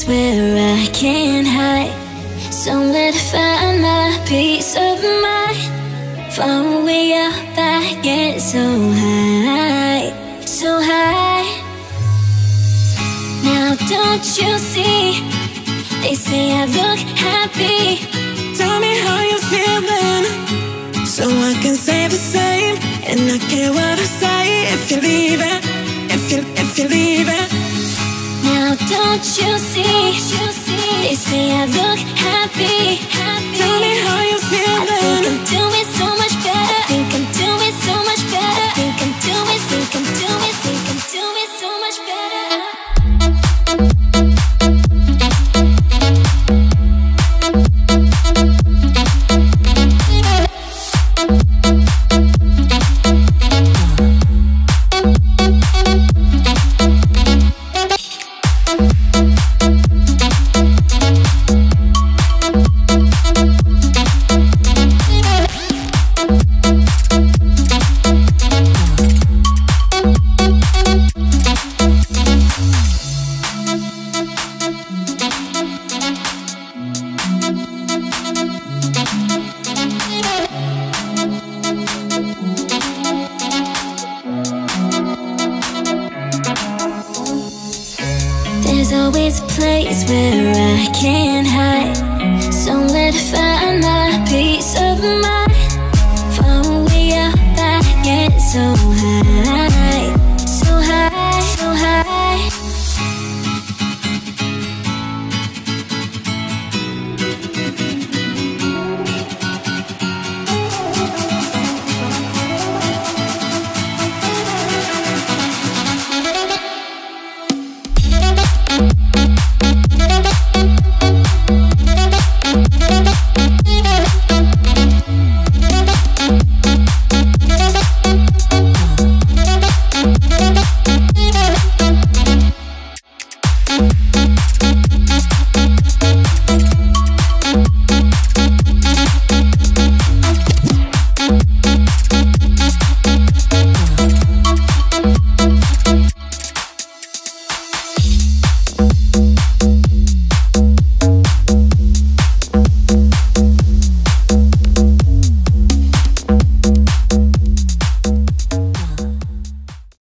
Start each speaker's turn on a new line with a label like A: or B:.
A: Place where I can hide. Somewhere to find my peace of mind. Far away up, I get so high, so high. Now don't you see? They say I look happy.
B: Tell me how you're feeling, so I can say the same. And I care what You
A: see?